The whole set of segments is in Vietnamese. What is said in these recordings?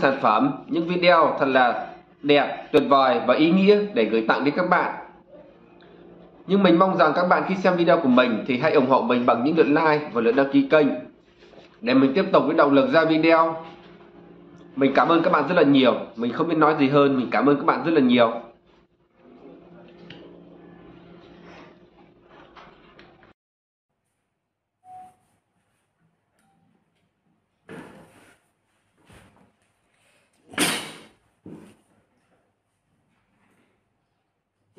sản phẩm, những video thật là đẹp, tuyệt vời và ý nghĩa để gửi tặng đến các bạn. Nhưng mình mong rằng các bạn khi xem video của mình thì hãy ủng hộ mình bằng những lượt like và lượt đăng ký kênh để mình tiếp tục với động lực ra video. Mình cảm ơn các bạn rất là nhiều. Mình không biết nói gì hơn, mình cảm ơn các bạn rất là nhiều.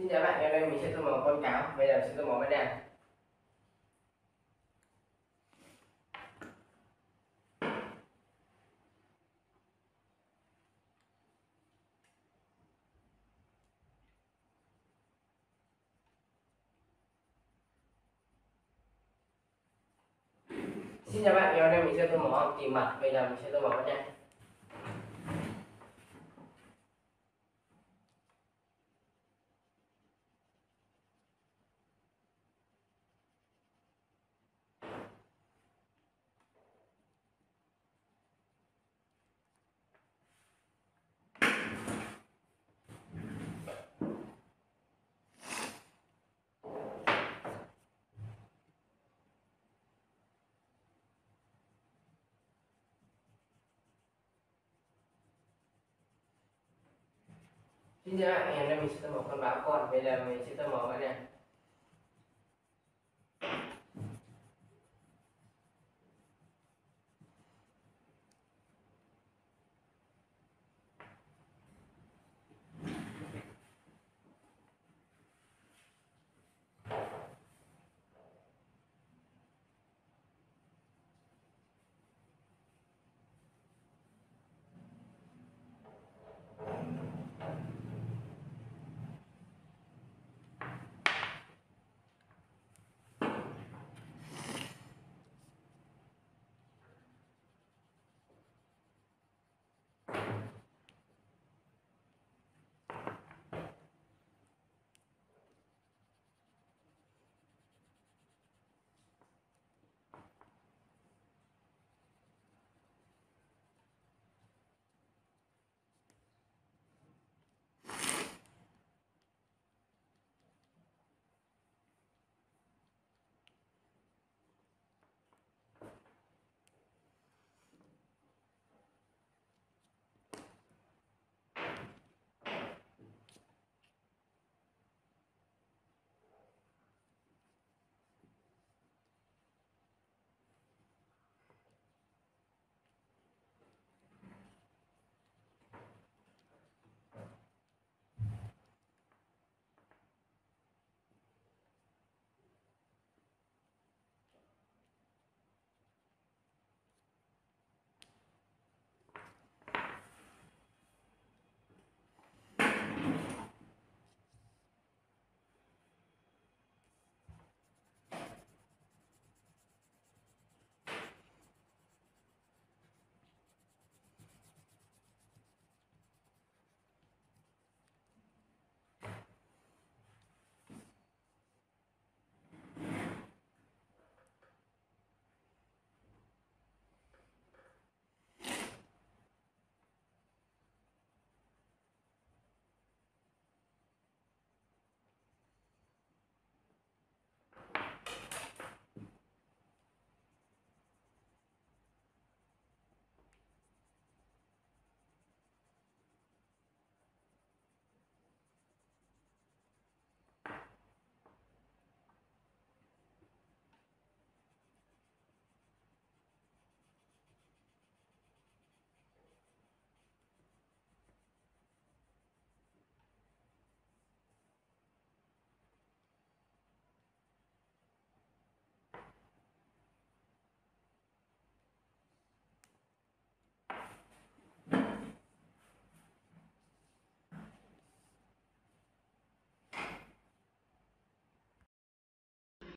Xin chào bạn, ngày hôm nay mình sẽ tô màu con cáo Bây giờ mình sẽ tô màu bên đèn. Xin chào bạn, ngày hôm nay mình sẽ tô màu tìm mặt Bây giờ mình sẽ tô màu bên đèn. Xin chào bạn, ngày hôm nay mình sẽ tô màu con báo con Bây giờ mình sẽ tô màu bên đen